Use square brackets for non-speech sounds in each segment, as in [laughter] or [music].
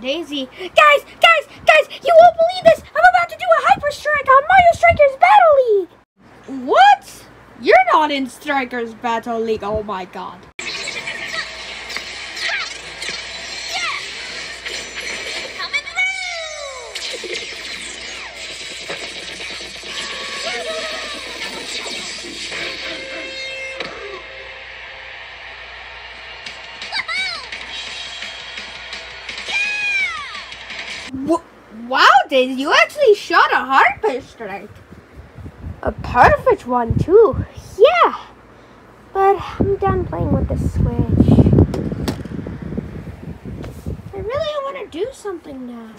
Daisy. Guys, guys, guys, you won't believe this! I'm about to do a hyper strike on Mario Strikers Battle League! What? You're not in Strikers Battle League, oh my god. Daisy, you actually shot a hyper strike. A perfect one, too. Yeah. But I'm done playing with the Switch. I really want to do something now.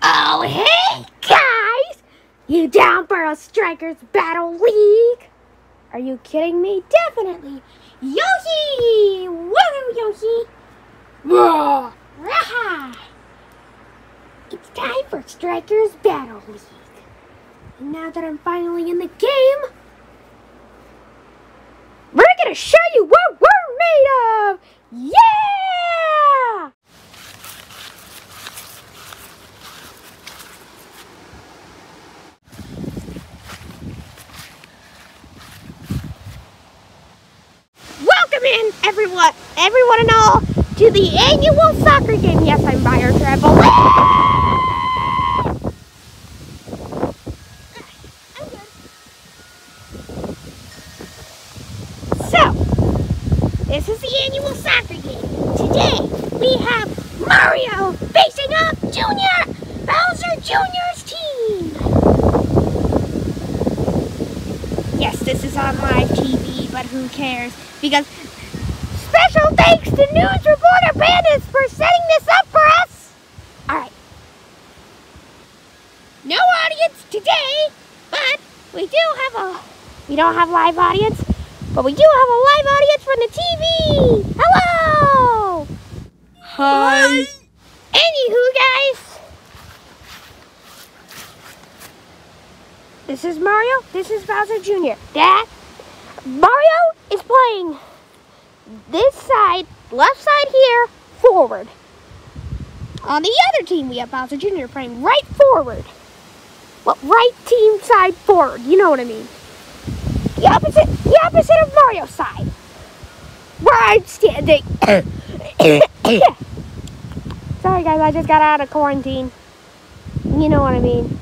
Oh, hey, guys! You down for a Strikers Battle League? Are you kidding me? Definitely. Yoshi! Woohoo, Yoshi! Raha! It's time for Strikers Battle League. And now that I'm finally in the game, we're gonna show you what we're made of! Yeah! Welcome in, everyone, everyone and all, to the annual soccer game. Yes, I'm Buyer Travel. So, this is the annual soccer game. Today, we have Mario facing up Junior, Bowser Jr.'s team. Yes, this is on live TV, but who cares? Because special thanks to News Reporter Bandits for setting this up for us. All right. No audience today, but we do have a. We don't have live audience, but we do have a live audience from the TV. Hello. Hi. Anywho, guys. This is Mario. This is Bowser Jr. Dad, Mario is playing this side, left side here, forward. On the other team, we have Bowser Jr. playing right forward. Well, right team side forward. You know what I mean. The opposite, the opposite of Mario's side. Where I'm standing. [coughs] [coughs] Sorry, guys. I just got out of quarantine. You know what I mean.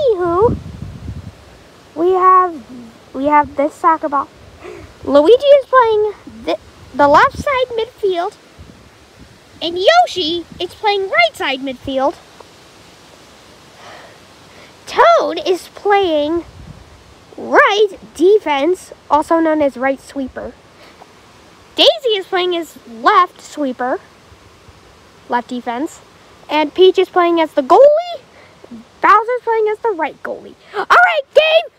Anywho, we have we have this soccer ball. Luigi is playing the, the left side midfield, and Yoshi is playing right side midfield. Toad is playing right defense, also known as right sweeper. Daisy is playing as left sweeper, left defense, and Peach is playing as the goalie. Bowser's playing as the right goalie. All right, game.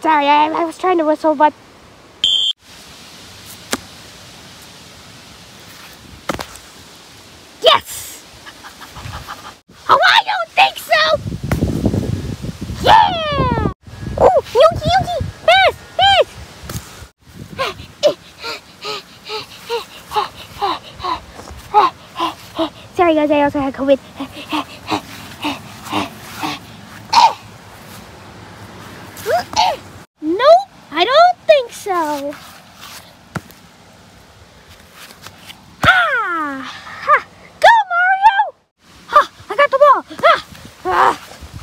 Sorry, I, I was trying to whistle, but. Yes! Oh, I don't think so! Yeah! Oh, Yuki, Yuki! Pass! Pass! Guys, I also had COVID. Nope, I don't think so. Ha! Ha! Go, Mario! Ha! I got the ball! Ha! Ah!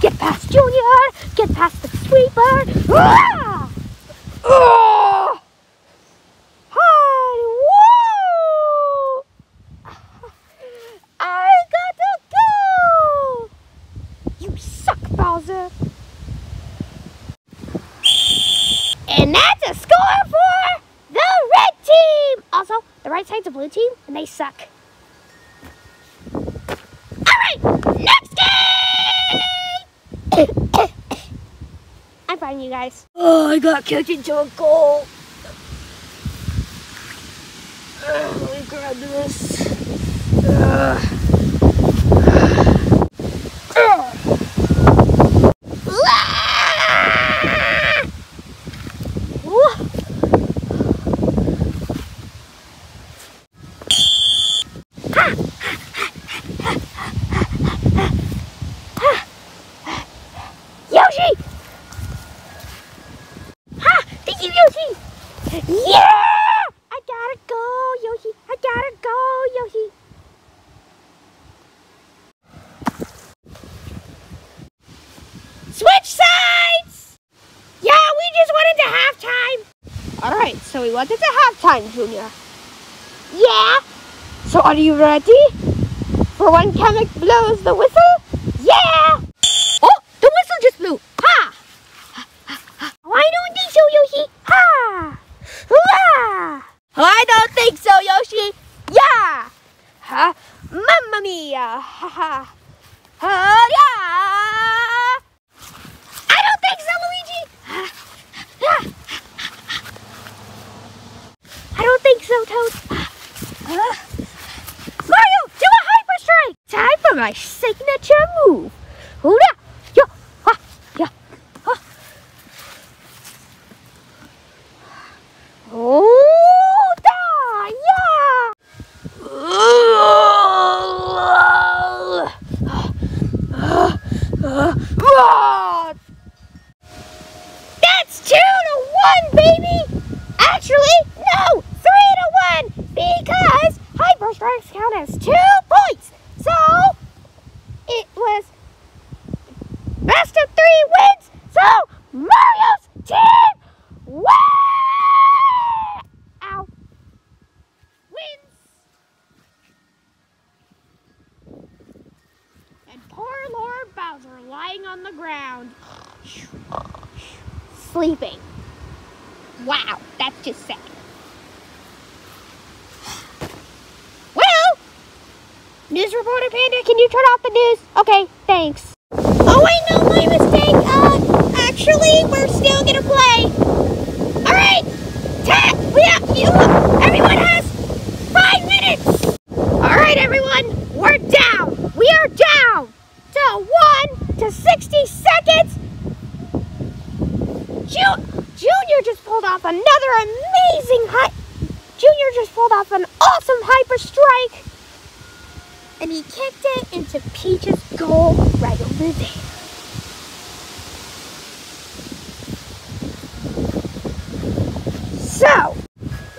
Get past Junior! Get past the sweeper! Ah! Ah! Hi! Whoa! I got to go! You suck, Bowser! And that's a score for the red team! Also, the right side's a blue team, and they suck. Alright, next game! [coughs] I'm fine, you guys. Oh, I got kicked into a goal. Uh, let me grab this. Uh. Uh. Ah! Whoa. Yeah! I gotta go, Yoshi. I gotta go, Yoshi. Switch sides! Yeah, we just went into halftime. All right, so we went into halftime, Junior. Yeah. So are you ready? For when Kamek blows the whistle? Yeah! Oh, the whistle just blew. Ha! I don't think so, Yoshi. Ha! Hurrah! I don't think so, Yoshi. Yeah! Ha! Mamma mia! Ha ha! Ha! Yeah! I don't think so, Luigi. Ha! Ha! I don't think so, Toad. Uh, Mario, do a hyper strike! Time for my signature move. Hoodah! Yeah! Ha! Yeah! Ha! Oh, da! Yeah! Ah! That's two to one, baby! Actually, no, three to one, because hyper strikes count as two points. So it was best of three wins. So Mario's team wins. Ow. Wins. And poor Lord Bowser lying on the ground, sleeping. Wow, that's just sad. Well, news reporter Panda, can you turn off the news? Okay, thanks. Oh wait, no, my mistake. Uh, actually, we're still gonna play. All right, tap. We have you. Everyone has five minutes. All right, everyone, we're down. We are down to sixty seconds. Ju- Junior just pulled off another amazing hi- Junior just pulled off an awesome hyper strike. And he kicked it into Peach's goal right over there. So,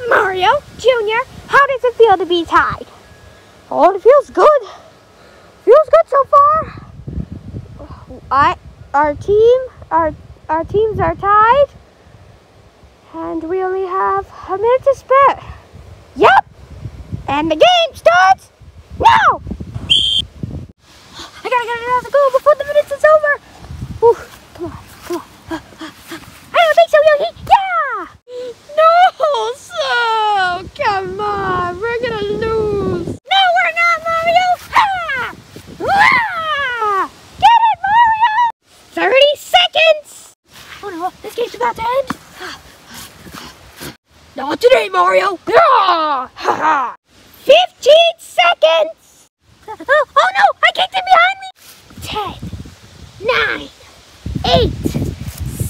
Mario, Junior, how does it feel to be tied? Oh, it feels good. Feels good so far. I, our team, our, our teams are tied. And we only have a minute to spare. Yep. And the game starts now. I gotta get another goal before the minutes is over. Ooh, come on, come on. I don't think so, Yogi. Yeah. No, so come on, we're gonna lose. No, we're not, Mario. Ha! Ah! Get it, Mario. Thirty seconds. Oh no, this game's about to end. Not today, Mario! Ha [laughs] ha! 15 seconds! [laughs] Oh, oh no! I kicked it behind me! 10, 9, 8,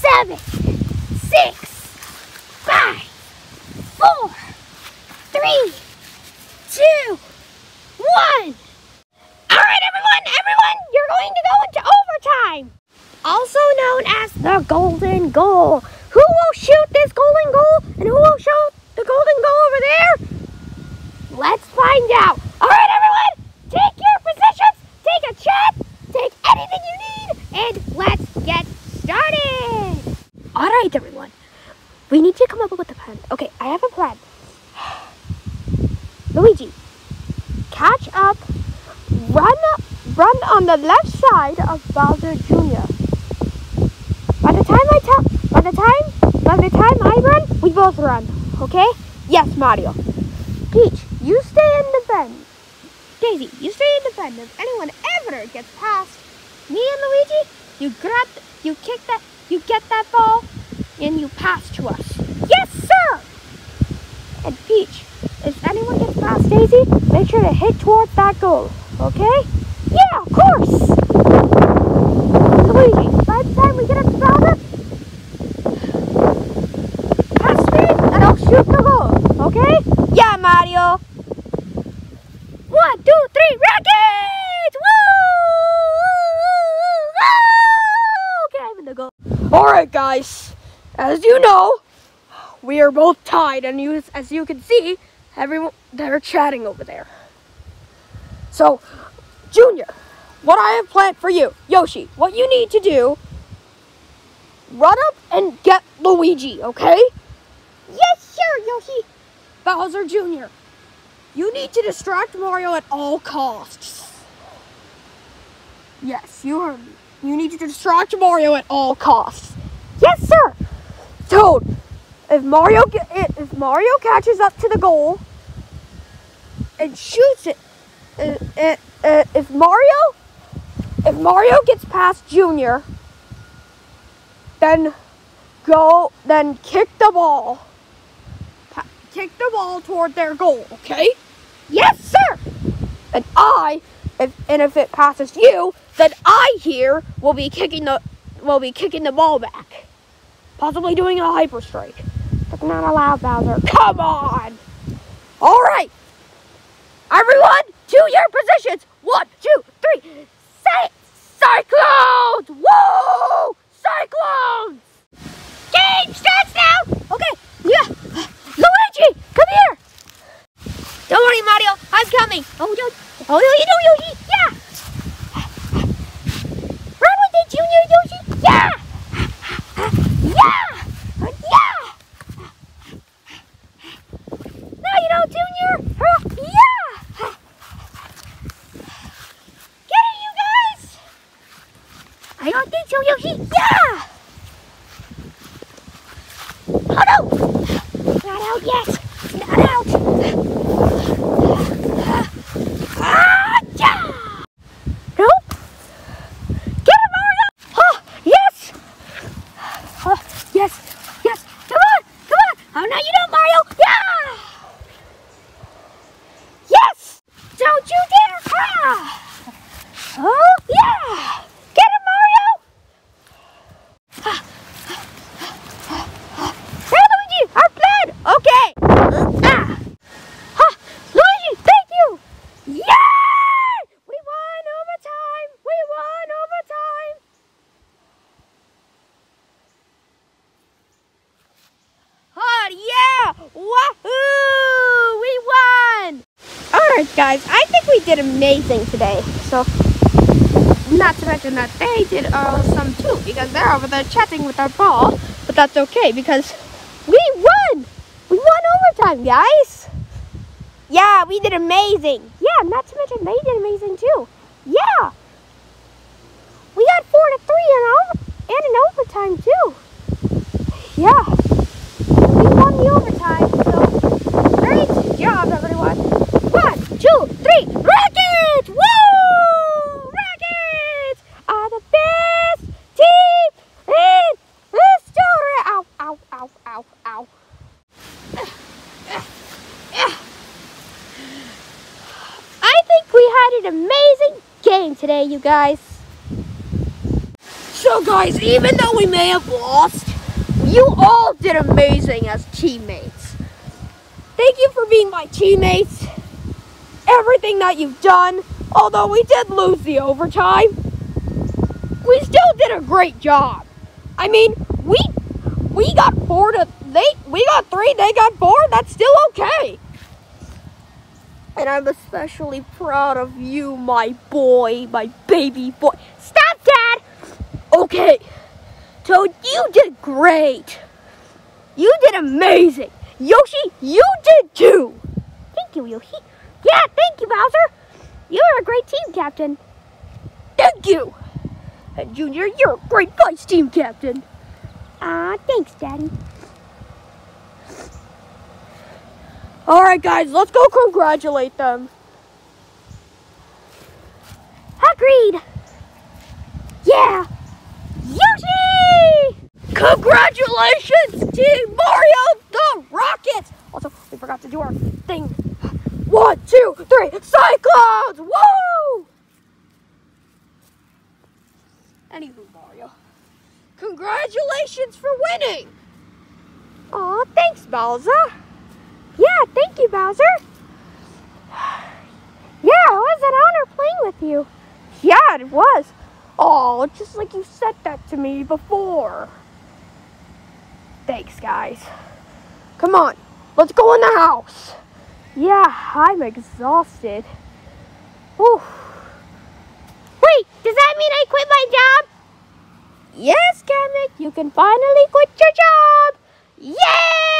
7, 6, 5, 4, 3, 2, 1. Alright, everyone! Everyone! You're going to go into overtime! Also known as the golden goal. Who will shoot this golden goal and who will shoot the golden goal over there? Let's find out. All right, everyone, take your positions, take a chat, take anything you need, and let's get started. All right, everyone, we need to come up with a plan. Okay, I have a plan. [sighs] Luigi, catch up, run, run on the left side of Bowser Jr. By the time I tell, by the time, by the time I run, we both run. Okay? Yes, Mario. Peach, you stay in the bend. Daisy, you stay in the bend. If anyone ever gets past me and Luigi, you grab, you kick that, you get that ball, and you pass to us. Yes, sir. And Peach, if anyone gets past Daisy, make sure to hit towards that goal. Okay? Yeah, of course. Luigi, by the time we get up to Bowser, pass me and I'll shoot the goal. Okay? Yeah, Mario. One, two, three, rockets! Woo! Okay, I'm in the goal. All right, guys. As you know, we are both tied, and you, as you can see, everyone they're chatting over there. So, Junior, what I have planned for you, Yoshi, what you need to do, run up and get Luigi, okay? Yes, sir, Yoshi. Bowser Jr., you need to distract Mario at all costs. Yes, you heard me. You need to distract Mario at all costs. Yes, sir. Toad, if Mario if Mario catches up to the goal and shoots it, uh, uh, uh, if Mario if Mario gets past Junior, then go then kick the ball. kick the ball toward their goal, okay? Yes, sir. And I, if and if it passes you, then I here will be kicking the will be kicking the ball back. Possibly doing a hyper strike. That's not allowed, Bowser. Come on! Alright! Everyone, to your positions! One, two, three! Say Cyclones! Woo! Cyclones! Game starts now! Okay, yeah. Luigi, come here! Don't worry, Mario, I'm coming. Oh, no, oh, no, you know, Yoshi, yeah! Run with it, Junior Yoshi, yeah! Yeah! Yeah! No, you don't, Junior! Yeah! Get it, you guys! I don't think so, Yoshi. Yeah! Oh no! Not out yet! Not out! Ah, yeah! Nope! Get him, Mario! Oh, yes! Oh, yes, yes! Come on, come on! Oh, no, you don't, Mario! Yeah! Yes! Don't you dare! Ah! Oh, yeah! Get him, Mario! Hey, Luigi! Our plan! Okay! Ah! Ha! Luigi, thank you! Yay! We won overtime! We won overtime! Oh, yeah! Wahoo! We won! Alright, guys, I think we did amazing today. So, not to mention that they did uh, some too, because they're over there chatting with our ball. But that's okay, because we won! We won overtime, guys! Yeah, we did amazing. Yeah, not to mention they did amazing too. Yeah! We got four to three and, over- and an overtime too. Yeah. We won the overtime, so great job, everyone. Two, three, Rockets! Woo! Rockets are the best team in history. Ow, ow, ow, ow, ow. I think we had an amazing game today, you guys. So, guys, even though we may have lost, you all did amazing as teammates. Thank you for being my teammates. Everything that you've done, although we did lose the overtime, we still did a great job. I mean, we we got four to they we got three, they got four. That's still okay. And I'm especially proud of you, my boy, my baby boy. Stop, Dad. Okay. Toad, you did great. You did amazing. Yoshi, you did too. Thank you, Yoshi. Yeah, thank you, Bowser. You're a great team captain. Thank you. And Junior, you're a great vice team captain. Ah, thanks, Daddy. All right, guys, let's go congratulate them. Agreed. Yeah. Yoshi! Congratulations, Team Mario the Rockets! Also, we forgot to do our thing. One, two, three, Cyclones! Woo! Anywho, Mario. Congratulations for winning! Aw, thanks, Bowser. Yeah, thank you, Bowser. [sighs] Yeah, it was an honor playing with you. Yeah, it was. Oh, just like you said that to me before. Thanks, guys. Come on, let's go in the house. Yeah, I'm exhausted. Whew. Wait, does that mean I quit my job? Yes, Kamek, you can finally quit your job. Yay!